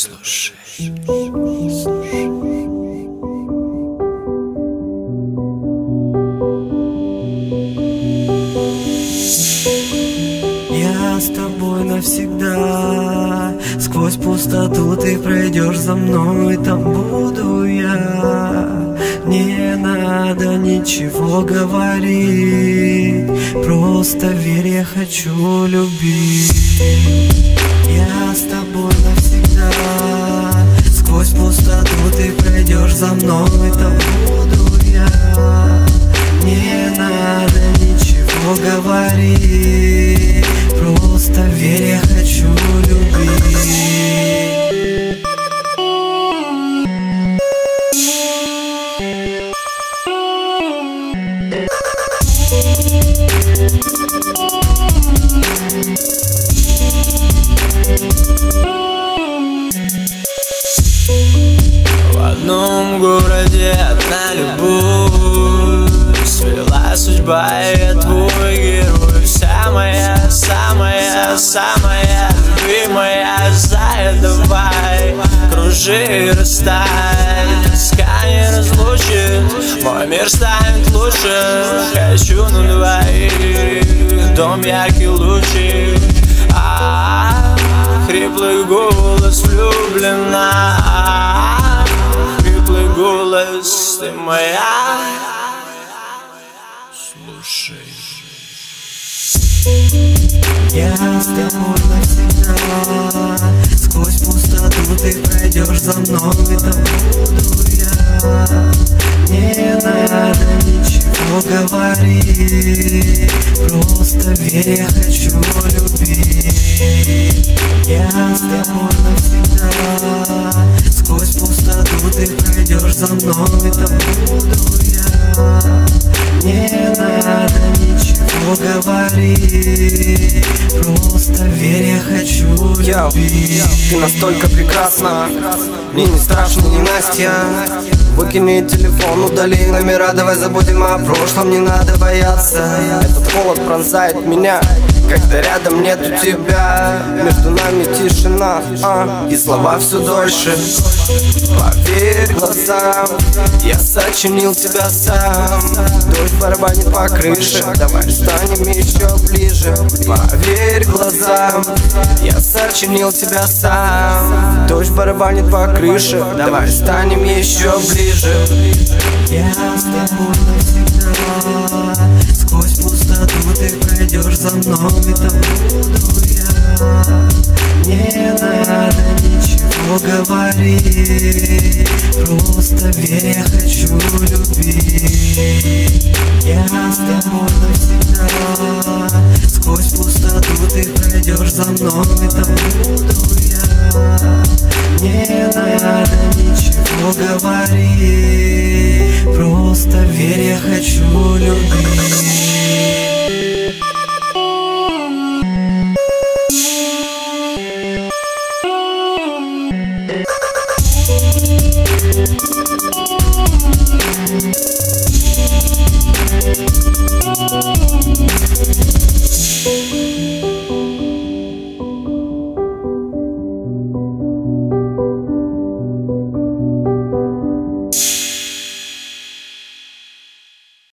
Слушай. Я с тобой навсегда Сквозь пустоту ты пройдешь за мной Там буду я Не надо ничего говорить Просто верь, я хочу любить Я с тобой пройдешь одном городе одна любовь. Свела судьба, я твой герой. Вся моя, самая, самая любимая Зая, давай, кружи и растай Тоска не разлучит, мой мир станет лучше. Хочу на двоих, дом яркий лучик ты моя. Слушай. Я с тобой навсегда Сквозь пустоту ты пройдешь за мной Там буду я. Не надо ничего говорить Просто верь, я хочу любить. Я с тобой навсегда ты пройдешь за мной Там буду я. Не надо ничего говорить Просто верь, я хочу любить. Ты настолько прекрасна Мне не страшно, не Настя. Выкини телефон, удали номера Давай забудем о прошлом, не надо бояться. Этот холод пронзает меня Когда рядом нету тебя. Между нами тишина а, И слова все дольше Поверь глазам. Я сочинил тебя сам. Дождь барабанит по крыше. Давай станем еще ближе. Поверь глазам. Я сочинил тебя сам. Дождь барабанит по крыше. Давай станем еще ближе. Я с тобой Сквозь пустоту ты пройдешь за мной. Там буду я Не надо ничего говорить Просто верь, я хочу любить. Я с тобой навсегда. Сквозь пустоту ты пройдешь за мной Там буду я. Не надо ничего говорить. Просто верь, я хочу любить Bye.